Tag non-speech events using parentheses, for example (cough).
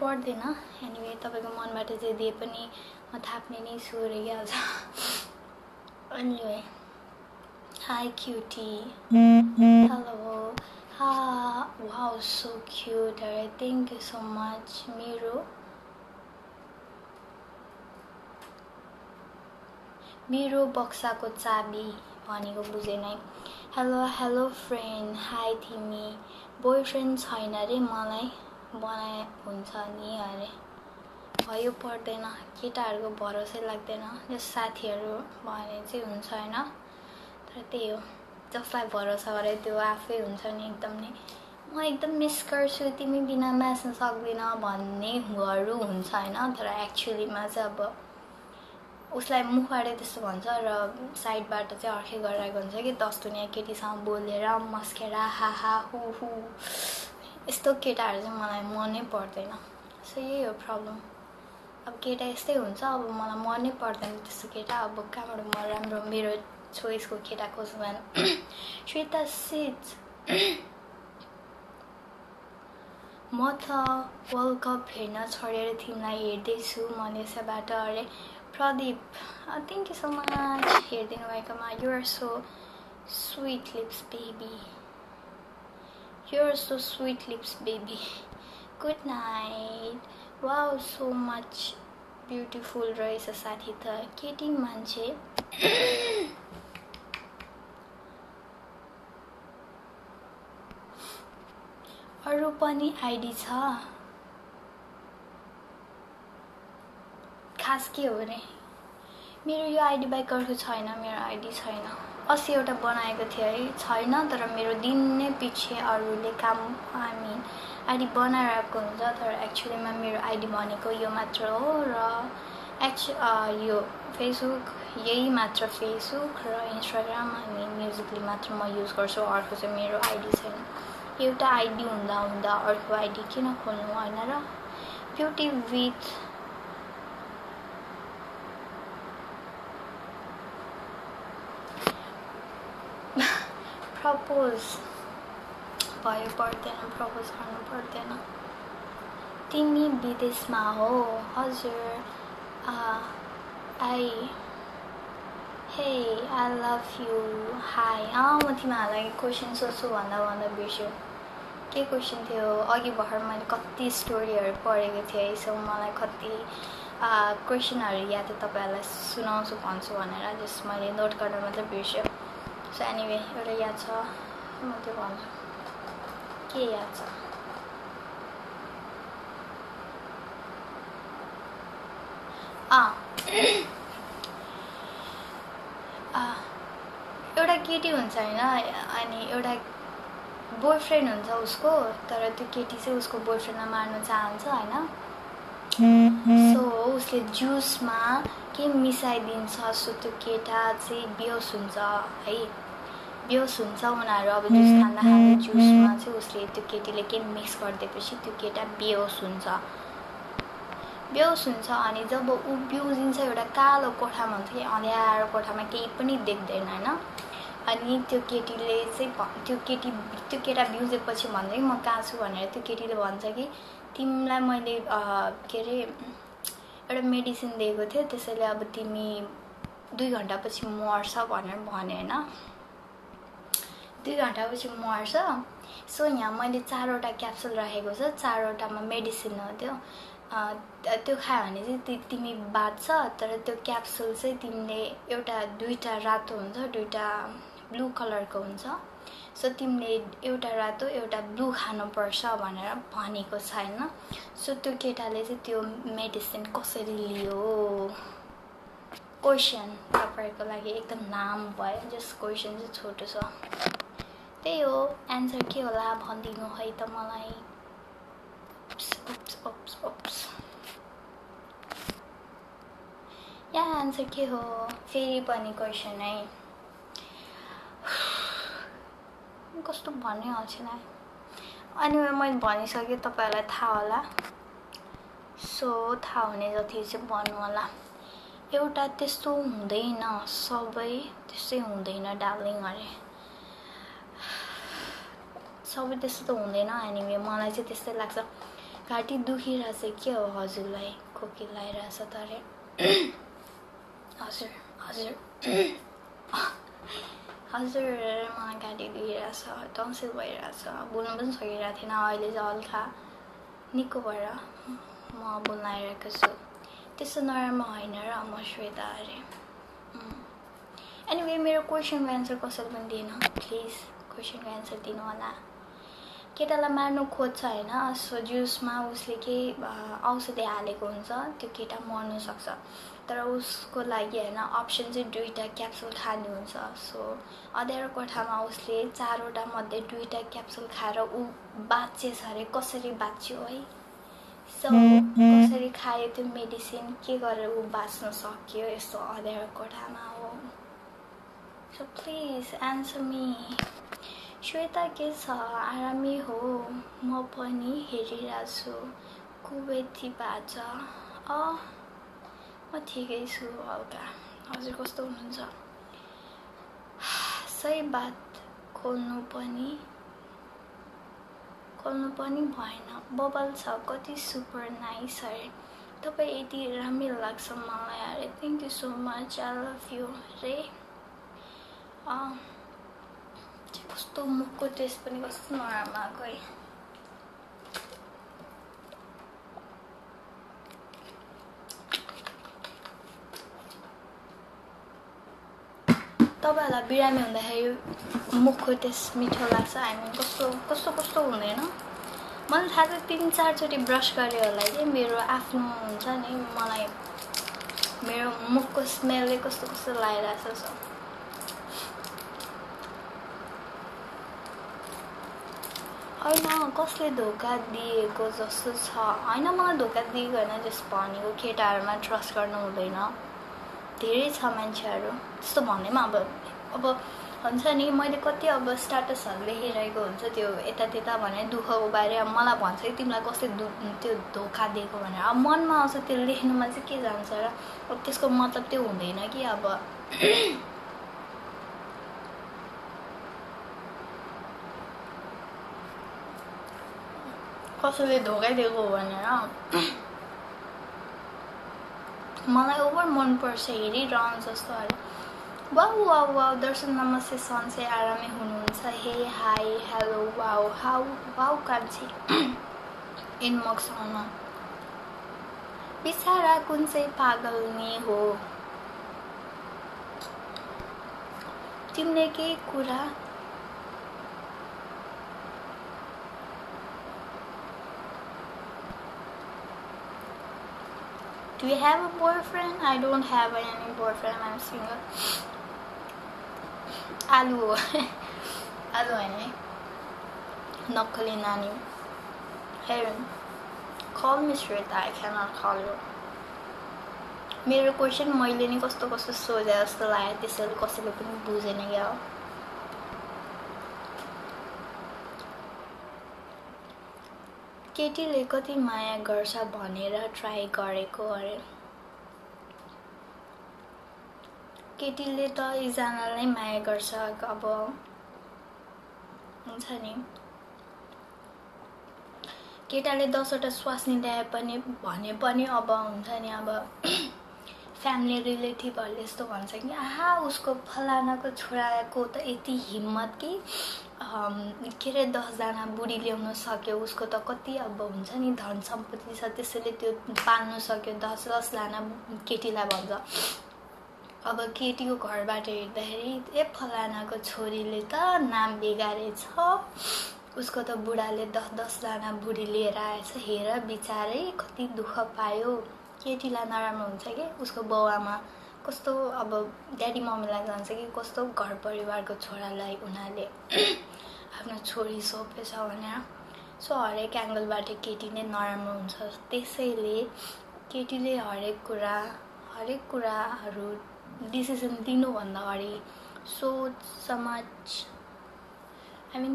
पर्दैन। एनिवे तपाईँको मनबाट जे दिए पनि म थाप्ने नै छु रहिहाल्छ एनिवे हाई क्युटी हेलो हा वाउ सो क्युट अरे थ्याङ्क यू सो मच मेरो मेरो बक्साको चाबी भनेको बुझेन हेलो हेलो फ्रेन्ड हाई तिमी बोय फ्रेन्ड छैन अरे मलाई। बनाए हुन्छ नि अरे भयो पर्दैन केटाहरूको भरोसै लाग्दैन। जस साथीहरू भने चाहिँ हुन्छ होइन। तर त्यही हो जसलाई भरोसा गरे त्यो आफै हुन्छ नि एकदम नै। म एकदम मिस गर्छु तिमी बिना बाँच्न सक्दिनँ भन्नेहरू हुन्छ होइन। तर एक्चुलीमा चाहिँ अब उसलाई मुखबाट त्यस्तो भन्छ र साइडबाट चाहिँ अर्कै गरिरहेको हुन्छ कि दस दुनियाँ केटीसँग बोलेर मस्केर हा हा हु हु। यस्तो केटाहरू चाहिँ मलाई मनै पर्दैन। सो यही हो प्रब्लम अब केटा यस्तै हुन्छ अब मलाई मनै पर्दैन त्यस्तो केटा। अब कहाँबाट म राम्रो मेरो छोइसको केटा खोज्नु भएन। (clears throat) श्वेता सिट (clears throat) म त वर्ल्ड कप हेर्न छोडेर तिमीलाई हेर्दैछु मलेसियाबाट अरे Pradeep thank you so much हेरिदिनु भएकोमा। You're so sweet lips baby You're so sweet lips, baby. Good night. Wow, so much beautiful रहेछ साथी त केटी मान्छे अरू पनि आइडी छ खास के हो मेरो यो आइडी बाहेक अर्को छैन मेरो आइडी छैन। अस्ति एउटा बनाएको थिएँ है छैन तर मेरो दिन नै पछि अरूले काम मिन आइडी बनाइरहेको हुन्छ तर एक्चुअलीमा मेरो आइडी भनेको यो मात्र हो र एक्चु यो फेसबुक यही मात्र फेसबुक र इन्स्टाग्राम अनि म्युजिकली मात्र म युज गर्छु अर्को चाहिँ मेरो आइडी छैन। एउटा आइडी हुँदा हुँदा अर्को आइडी किन खोल्नु होइन र ब्युटी विथ प्रपोज भयो पर्दैन प्रपोज गर्नु पर्दैन तिमी विदेशमा हो हजुर आई हे आई लभ यु हाई अँ म तिमीहरूलाई क्वेसन सोध्छु भन्दा भन्दा बिर्स्यो के क्वेसन थियो अघि भर्खर मैले कति स्टोरीहरू पढेको थिएँ सो मलाई कति क्वेसनहरू याद तपाईँहरूलाई सुनाउँछु भन्छु भनेर जस मैले नोट गर्न मात्रै बिर्स्यो सो एनिवे एउटा याद छ म त्यो भन्छु के याद छ एउटा केटी हुन्छ होइन अनि एउटा बोयफ्रेन्ड हुन्छ उसको तर त्यो केटी चाहिँ उसको बोयफ्रेन्डलाई मार्न चाहन्छ होइन? सो उसले जुसमा के मिसाइदिन्छ सो त्यो केटा चाहिँ बेहोस हुन्छ है? बेहोस हुन्छ उनीहरू अब जुस खाँदा खाँदा जुसमा चाहिँ उसले त्यो केटीले के मिक्स गरिदिएपछि त्यो केटा बेहोस हुन्छ बेहोस हुन्छ अनि जब ऊ बिउजिन्छ एउटा कालो कोठामा हुन्छ कि अँध्यारो कोठामा केही पनि देख्दैन होइन? अनि त्यो केटीले चाहिँ त्यो केटी त्यो केटा बिउजेपछि भन्छ कि म कहाँ छु भनेर त्यो केटीले भन्छ कि तिमीलाई मैले के अरे एउटा मेडिसिन दिएको थियो त्यसैले अब तिमी दुई घन्टापछि मर्छ भनेर भने होइन? दुई घन्टापछि मर्छ। सो यहाँ मैले चारवटा क्याप्सुल राखेको छ चारवटामा मेडिसिन हो त्यो। त्यो खायो भने चाहिँ तिमी बाँच्छ तर त्यो क्याप्सुल चाहिँ तिमीले एउटा दुईवटा रातो हुन्छ दुईवटा ब्लू कलरको हुन्छ। सो तिमीले एउटा रातो एउटा ब्लू खानुपर्छ भनेर भनेको छ होइन सो त्यो केटाले चाहिँ त्यो मेडिसिन कसरी लियो? क्वेसन तपाईँहरूको लागि एकदम नाम भयो जस क्वेसन चाहिँ छोटो छ। त्यही हो। एन्सर के होला भनिदिनु है त मलाई। यहाँ एन्सर के हो? फेरि पनि क्वेसन है। (sighs) कस्तो भनिहाल्छु नै। अनि मैले भनिसकेँ तपाईँहरूलाई थाहा होला। सो थाहा हुने जति चाहिँ भन्नु होला। एउटा त्यस्तो हुँदैन। सबै त्यस्तै हुँदैन डार्लिङ अरे सबै त्यस्तो त हुँदैन एनिवे मलाई चाहिँ त्यस्तै लाग्छ। घाँटी दुखिरहेछ के हो हजुरलाई खोकी लगाइरहेछ त अरे हजुर हजुर। हजुर मलाई घाँटी दुखिरहेछ टन्सिल भइरहेछ। बोल्नु पनि सकिरहेको थिएन अहिले चाहिँ हल्का। निको भएर म बोल्न आइरहेको छु। त्यस्तो नराम्रो होइन र म श्वेता अरे। एनिवे मेरो क्वेसनको एन्सर कसैले पनि दिएन। प्लिज क्वेसनको एन्सर दिनु होला केटालाई मार्नु खोज्छ होइन। सो जुसमा उसले केही औषधि हालेको हुन्छ त्यो केटा मर्नु सक्छ। तर उसको लागि होइन अप्सन चाहिँ दुईवटा क्याप्सुल खाने हुन्छ। सो अँध्यारो कोठामा उसले चारवटा मध्ये दुईवटा क्याप्सुल खाएर ऊ बाँचेछ अरे कसरी बाँच्यो है? सो कसरी खायो त्यो मेडिसिन के गरेर ऊ बाँच्न सक्यो यस्तो अँध्यारो कोठामा हो? So please answer me Shweta के छ आरामै हो म पनि हेरिरहेको छु कुवेतीबाट अ म ठिकै छु हल्का हजुर कस्तो हुनुहुन्छ सही बात खोल्नु पनि खोल्नु पनि भएन बबल छ कति सुपर नाइस अरे तपाईँ यति राम्रो लाग्छ मलाई अरे thank you so much I love you रे कस्तो मुखको टेस्ट पनि कस्तो नराम्रो आएको है तपाईँहरूलाई बिरामी हुँदाखेरि मुखको टेस्ट मिठो लाग्छ हामी कस्तो कस्तो कस्तो हुँदैन मलाई थाहा छ तिन चारचोटि ब्रस गरेँ होला कि मेरो आफ्नो हुन्छ नि मलाई मेरो मुखको स्मेलले कस्तो कस्तो लगाइरहेको छ होइन कसले धोका दिएको जस्तो छ? होइन मलाई धोका दिएको होइन जस भनेको केटाहरूमा ट्रस्ट गर्नु हुँदैन। धेरै छ मान्छेहरू। त्यस्तो पनि अब अब हुन्छ नि मैले कति अब स्ट्याटसहरू लेखिरहेको हुन्छ त्यो यता त्यता भने दुःखको बारे। अब मलाई भन्छ कि तिमीलाई कसले त्यो धोका दिएको भनेर। अब मनमा आउँछ त्यो लेख्नुमा चाहिँ के जान्छ र अब त्यसको मतलब त्यो हुँदैन कि अब। कसैले धोका दिएको भनेर। मलाई ओभर मनपर्छ हेरिरहनु जस्तो अरे वाउ वाउ वाउ दर्शन नमस्ते सन्चै आरामै हुनुहुन्छ। Hey hi hello wow how wow कान्छी। इनमक्समा बिचारा कुन चाहिँ पागल नि हो? तिमीले केही कुरा Do you have a boyfriend? I don't have any boyfriend. I'm single. आलु हो (laughs) आलु होइन है नक्कली नानी हेरन call me Shweta I can't call you मेरो क्वेसन मैले नि कस्तो कस्तो सोधे जस्तो लाग्यो त्यसैले कसैले पनि बुझेन क्या हो केटीले कति माया गर्छ भनेर ट्राई गरेको अरे। केटीले त एकजनालाई माया गर्छ अब हुन्छ नि। केटाले दसवटा स्वास्नी ल्याए पनि भने पनि अब हुन्छ नि अब फ्यामिली रिलेटिभहरूले यस्तो भन्छ कि आहा उसको फलानाको छोराको त यति हिम्मत कि के अरे दसजना बुढी ल्याउन सक्यो उसको त कति अब हुन्छ नि धन सम्पत्ति छ त्यसैले त्यो पाल्नु सक्यो दस दसजना केटीलाई भन्छ। अब केटीको घरबाट हेर्दाखेरि ए फलानाको छोरीले त नाम बिगारेछ। उसको त बुढाले दस दसजना बुढी लिएर आएछ हेर बिचारै कति दुःख पायो। केटीलाई नराम्रो हुन्छ कि? उसको बाउआमा कस्तो अब ड्याडी मम्मीलाई जान्छ कि कस्तो घर परिवारको छोरालाई उनीहरूले (clears throat) आफ्नो छोरी सोपेछ भनेर सो हरेक एङ्गलबाट केटी नै नराम्रो हुन्छ। त्यसैले केटीले हरेक कुरा हरेक कुराहरू डिसिसन दिनुभन्दा अगाडि सोच समाज आई मिन